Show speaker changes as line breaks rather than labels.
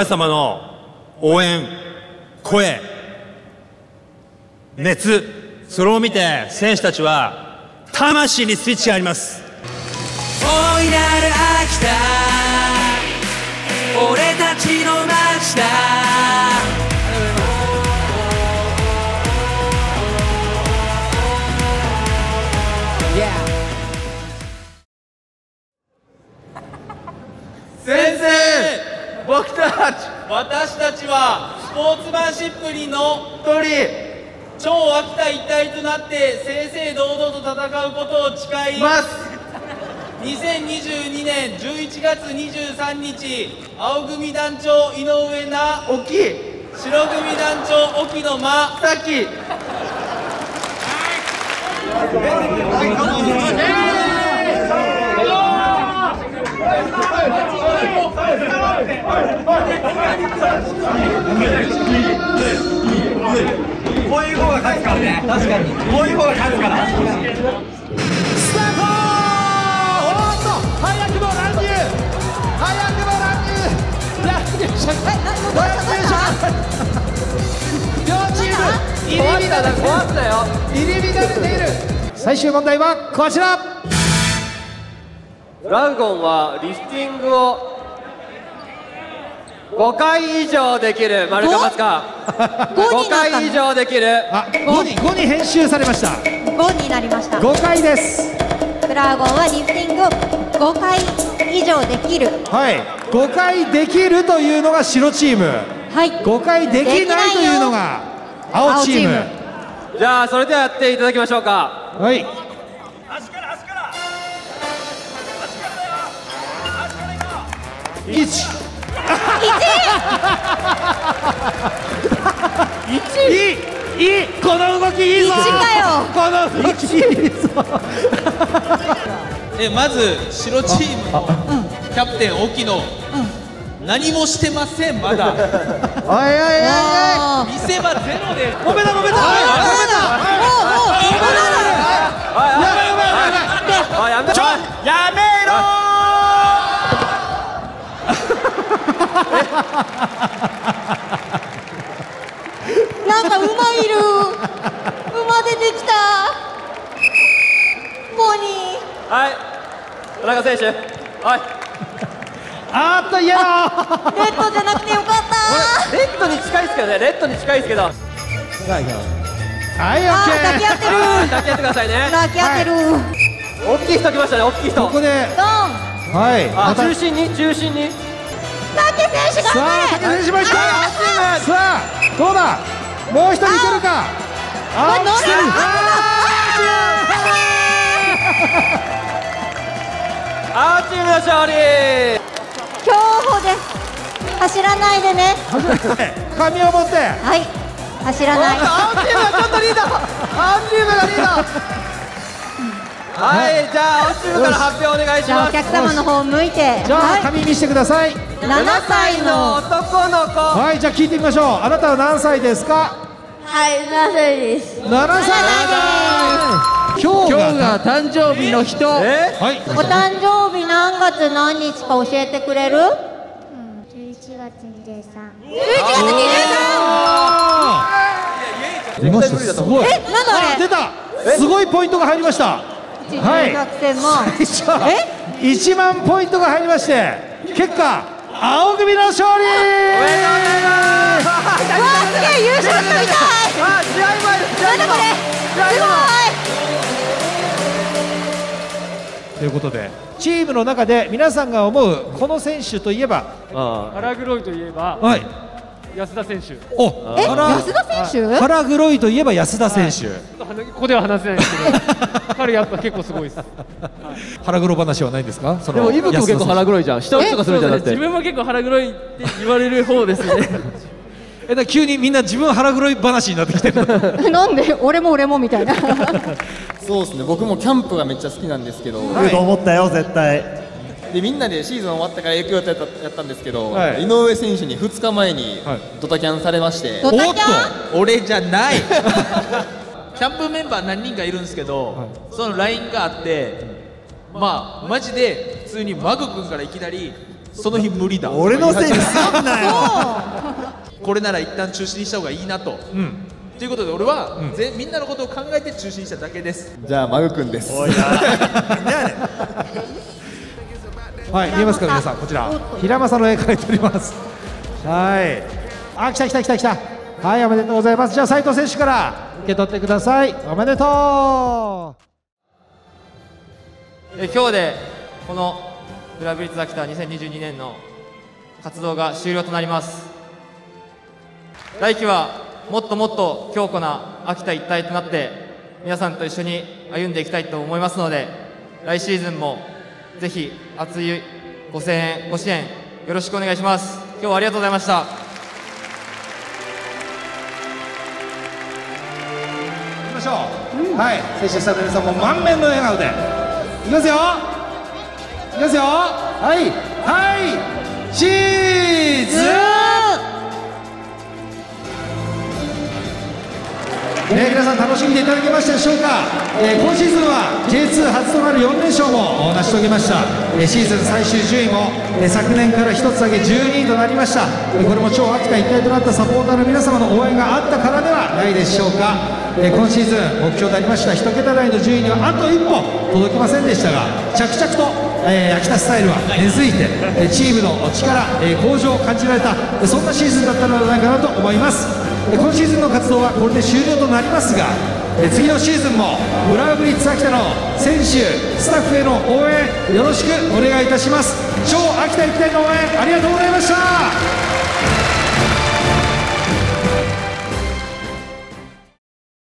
皆様の応援声熱それを見て選手たちは魂にスイッチがあります。
大いなる秋田俺たちの街だ。
先生僕たち。
私たちはスポーツマンシップにのっとり。超秋田一体となって正々堂々と戦うことを誓い。
ます。
2022年11月23日青組団長井上な
大き。い
白組団長沖野間
さっき
こういう方が勝つからね確かにこういう方が勝つから
スタートおっと早くも乱入早くも乱入乱入者乱入者両チーム入り乱れている最終問題はこちら
ラウゴンはリフティングを5回以上できる。丸か松か。5回以上できる。
あ5に？5に。編集されました。
5になりました。
5回です。
ドラゴンはリフティングを5回以上できる。
はい。5回できるというのが白チーム。
はい。
5回できないというのが青チーム。
じゃあそれではやっていただきましょうか。
はい1いいいいこの動きいいぞ。
一かよ。
この動きいいぞ。
えまず白チームのキャプテン沖野、何もしてませんまだ。
おいおいおいおい。
見せ場ゼロで。
ごめんなごめんなごめ
もうもう今なの
やばいやばいや
め
ちょやめろ
なんか馬いる。馬出てきた。ポニー。
はい。田中選手。はい。
あーっと嫌だ。
レッドじゃなくてよかった。
レッドに近いですけどね。レッドに近いですけど。
はい
あー抱き合ってる。
抱き合ってくださいね。
抱き合ってる、
大きい人来ましたね大きい人。
ここで
ドン。
はい
あ中心に中心に。
竹選手
さあ
頑張れ
竹選手もいったさあどうだ？もう一人いけるか？
青チームの勝利。
競歩です走らないでね。
紙を持って。
はい。走らない。
青チームがちょっとリード。青チームがリードはいじゃあ青チームから発表お願いし
じゃあお
ます
客様の方向いて。
じゃあ
はい
紙見せてください。
7歳の
男の子。
はいじゃあ聞いてみましょう。あなたは何歳ですか？
はい7歳です。
7歳今日
今日
が
が誕生日の人。
え？
はい。
お誕生日何月何日か教えてくれる？11
11月23
月
出ましたすごい
えなんだあれ
出た。すごいポイントが入りました
23
はい。
学生も
最初1万ポイントが入りまして結果青組の勝利。
うわーすげえ優勝したみたい
あ試合前です
なんだこれ。すご
ということでチームの中で皆さんが思うこの選手といえば？
腹黒いといえば
はい。
安田選手。
お
いえ
腹
安田選手？
腹黒いといえば安田選手、
ここでは話せないですけど 彼やっぱ結構すごいです。
腹黒話はないんですか？その
でもイブ君結構腹黒いじゃん。下打ちとかするじゃんだって。
自分も結構腹黒いって言われる方ですね。
えだから急にみんな自分腹黒い話になってきてる
なんで？俺も俺もみたいな。
そうですね。僕もキャンプがめっちゃ好きなんですけど、
はい。
と思ったよ絶対
でみんなでシーズン終わったから野球やったやったんですけど、
はい。
井上選手に2日前に
はい。
ドタキャンされまして、
ドタキャン？
俺じゃないキャンプメンバー何人かいるんですけど、その LINE があってまあマジで普通にマグ君からいきなり「
その日無理だ。
俺のせいにすんなよ。
これなら一旦中止にした方がいいなと、
うん。
ということで俺は、ぜみんなのことを考えて中止にしただけです。
じゃあマグくんです。
はい見えますか皆さん。こちら。平正の絵描いております。はい。あ来た来た来た来た。はいおめでとうございます。じゃあ斉藤選手から受け取ってください。おめでとう。
え今日でこのブラブリッツ秋田2022年の活動が終了となります。来季はもっともっと強固な秋田一体となって皆さんと一緒に歩んでいきたいと思いますので来シーズンもぜひ熱いご声援ご支援よろしくお願いします。今日はありがとうございました。
ましょう。はい。選手スタッフの皆さんも満面の笑顔で。いきますよ。いきますよ。はい。はい。チーズえー皆さん楽しんでいただけましたでしょうか、えー今シーズンは J2 初となる4連勝も成し遂げました、えーシーズン最終順位も、えー昨年から1つだけ12位となりました、えーこれも超秋田一体となったサポーターの皆様の応援があったからではないでしょうか、えー今シーズン目標でありました1桁台の順位にはあと一歩届きませんでしたが着々と、えー秋田スタイルは根付いて、えチームの力、え向上を感じられたそんなシーズンだったのではないかなと思います。え今シーズンの活動はこれで終了となりますがえ次のシーズンもブラウブリッツ秋田の選手スタッフへの応援よろしくお願いいたします。超秋田行きたいの応援ありがとうございました。